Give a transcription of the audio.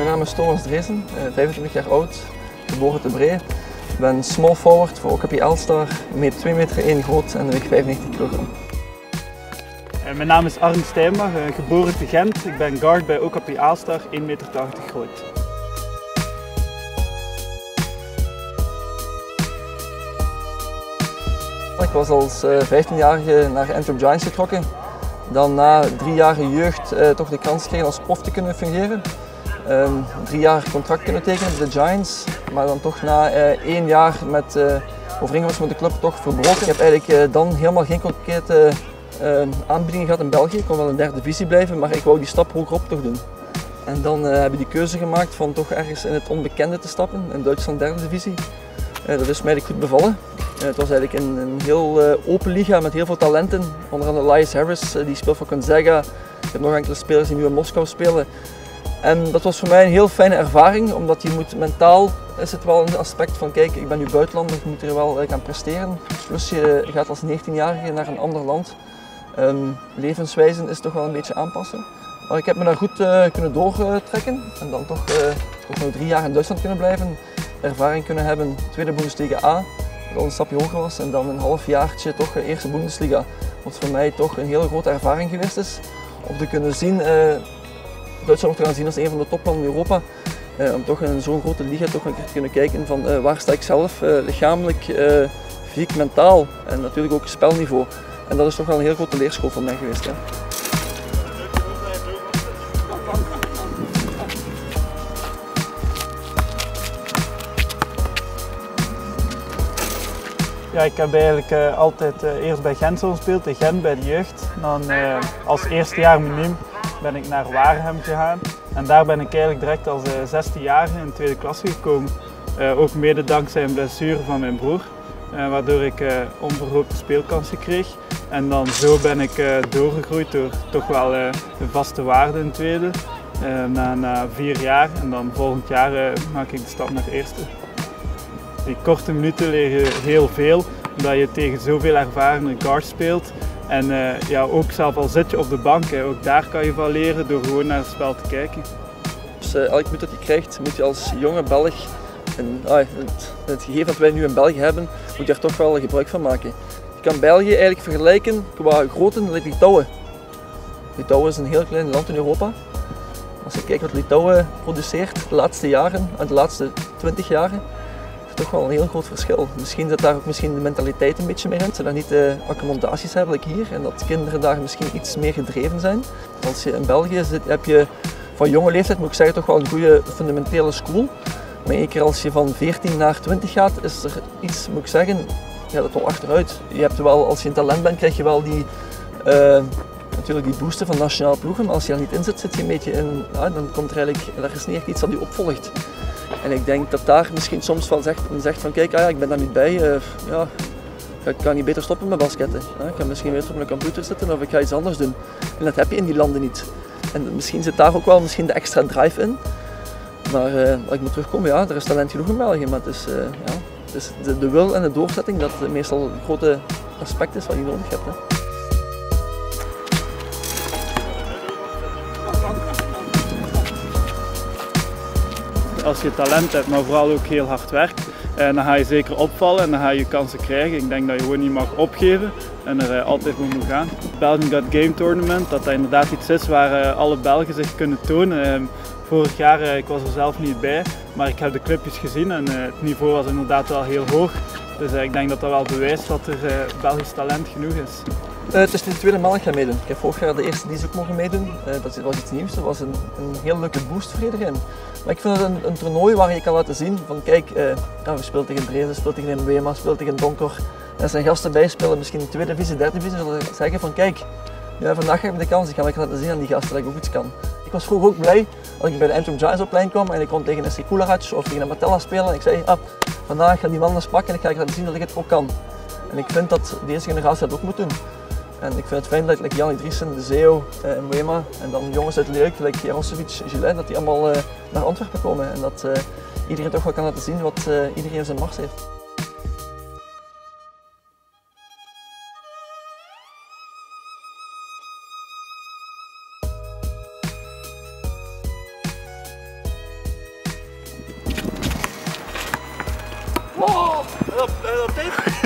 Mijn naam is Thomas Dreesen, 25 jaar oud, geboren te Bree. Ik ben small forward voor OKP Elstar, meter 2 meter 1 groot en weeg 95 kilogram. Mijn naam is Arne Stijnbach, geboren te Gent. Ik ben guard bij OKP Aalstar, 1,80 meter groot. Ik was als 15-jarige naar Antwerp Giants getrokken. Dan na drie jaar jeugd eh, toch de kans gekregen als prof te kunnen fungeren. Um, drie jaar contract kunnen tekenen bij de Giants, maar dan toch na uh, één jaar met uh, overeenkomst met de club toch verbroken. Ik heb eigenlijk uh, dan helemaal geen concrete aanbiedingen gehad in België. Ik kon wel in de derde divisie blijven, maar ik wou die stap hogerop toch doen. En dan heb ik die keuze gemaakt van toch ergens in het onbekende te stappen, in Duitsland derde divisie. dat is mij goed bevallen. het was eigenlijk een, een heel open liga met heel veel talenten. Onder andere Elias Harris, die speelt voor Gonzaga. Ik heb nog enkele spelers die nu in Moskou spelen. En dat was voor mij een heel fijne ervaring, omdat je moet mentaal is het wel een aspect van kijk, ik ben nu buitenlander, ik moet er wel gaan presteren. Plus je gaat als 19-jarige naar een ander land. Um, levenswijzen is toch wel een beetje aanpassen. Maar ik heb me daar goed uh, kunnen doortrekken en dan toch, toch nog drie jaar in Duitsland kunnen blijven. Ervaring kunnen hebben, tweede Bundesliga A, dat al een stapje hoger was. En dan een half jaartje toch uh, eerste Bundesliga, wat voor mij toch een hele grote ervaring geweest is. Om te kunnen zien Duitsland te gaan zien als een van de toplanden in Europa. Uh, om toch in zo'n grote liga toch een keer te kunnen kijken van uh, waar sta ik zelf uh, lichamelijk, fysiek, mentaal en natuurlijk ook spelniveau. En dat is toch wel een heel grote leerschool voor mij geweest. Hè. Ja, ik heb eigenlijk altijd eerst bij Gent gespeeld, in Gent bij de jeugd. Dan als eerste jaar minimum ben ik naar Waregem gegaan. En daar ben ik eigenlijk direct als 16-jarige in de tweede klasse gekomen. ook mede dankzij een blessure van mijn broer. waardoor ik onverhoopte speelkansen kreeg. En dan zo ben ik doorgegroeid door toch wel een vaste waarde in tweede. Na, na, vier jaar en dan volgend jaar maak ik de stap naar eerste. Die korte minuten leren heel veel, omdat je tegen zoveel ervaren guards speelt. En uh, ja, ook zelf al zit je op de bank, hè, ook daar kan je van leren door gewoon naar het spel te kijken. Dus uh, elk minuut dat je krijgt, moet je als jonge Belg, en ah, het, gegeven dat wij nu in België hebben, moet je er toch wel gebruik van maken. Je kan België eigenlijk vergelijken qua grootte met Litouwen. Litouwen is een heel klein land in Europa. Als je kijkt wat Litouwen produceert de laatste jaren, de laatste 20 jaren, toch wel een heel groot verschil. Misschien zit daar ook misschien de mentaliteit een beetje meer in. Dat ze daar niet de accommodaties hebben, hier. En dat kinderen daar misschien iets meer gedreven zijn. Als je in België zit, heb je van jonge leeftijd, moet ik zeggen, toch wel een goede fundamentele school. Maar één keer als je van 14 naar 20 gaat, is er iets, moet ik zeggen, ja, dat wel achteruit. Je hebt wel, als je een talent bent, krijg je wel die, uh, natuurlijk die boosten van nationale ploegen. Maar als je er niet in zit, zit je een beetje in, ja, dan komt er eigenlijk, er is niet echt iets dat je opvolgt. En ik denk dat daar misschien soms wel zegt, zegt van kijk, ah ja, ik ben daar niet bij. Uh, ja, ik kan niet beter stoppen met basketten. Ik kan misschien weer op mijn computer zitten of ik ga iets anders doen. En dat heb je in die landen niet. En misschien zit daar ook wel misschien de extra drive in. Maar uh, ik moet terugkomen, ja, er is talent genoeg in België. Maar het is, uh, ja, de, de, wil en de doorzetting dat meestal een grote aspect is wat je nodig hebt. Als je talent hebt, maar vooral ook heel hard werkt, eh, dan ga je zeker opvallen en dan ga je kansen krijgen. Ik denk dat je gewoon niet mag opgeven en er eh, altijd voor moet gaan. Het Belgian Got Game Tournament, dat dat inderdaad iets is waar eh, alle Belgen zich kunnen tonen. Ehm, vorig jaar, ik was er zelf niet bij, maar ik heb de clubjes gezien en het niveau was inderdaad wel heel hoog. Dus ik denk dat dat wel bewijst dat er Belgisch talent genoeg is. Uh, het is de tweede maal dat ik ga meedoen. Ik heb vorig jaar de eerste die ook mogen meedoen. Uh, dat was iets nieuws. Dat was een, een heel leuke boost voor iedereen. Maar ik vind het een, een toernooi waar je kan laten zien van kijk, uh, ja, we spelen tegen we spelen tegen we spelen tegen Donker. Er zijn gasten bij spelen, misschien in de tweede divisie, derde divisie, zullen zeggen van kijk, ja, vandaag heb ik de kans, ik ga laten zien aan die gasten dat ik ook iets kan. Ik was vroeger ook blij als ik bij de Antwerp Giants op lijn kwam en ik kon tegen een Kularac of tegen een Matella spelen. En ik zei, ah, vandaag ga die mannen pakken en ik ga laten zien dat ik het ook kan. En ik vind dat deze generatie dat ook moet doen. En ik vind het fijn dat like, Jannie Driesen, De Zeeuw, uh, Wema en dan jongens uit Leuk, like Jarosevic, Gillet, dat die allemaal eh, naar Antwerpen komen. En dat eh, iedereen toch wel kan laten zien wat eh, iedereen zijn macht heeft. Oh, op, help, op,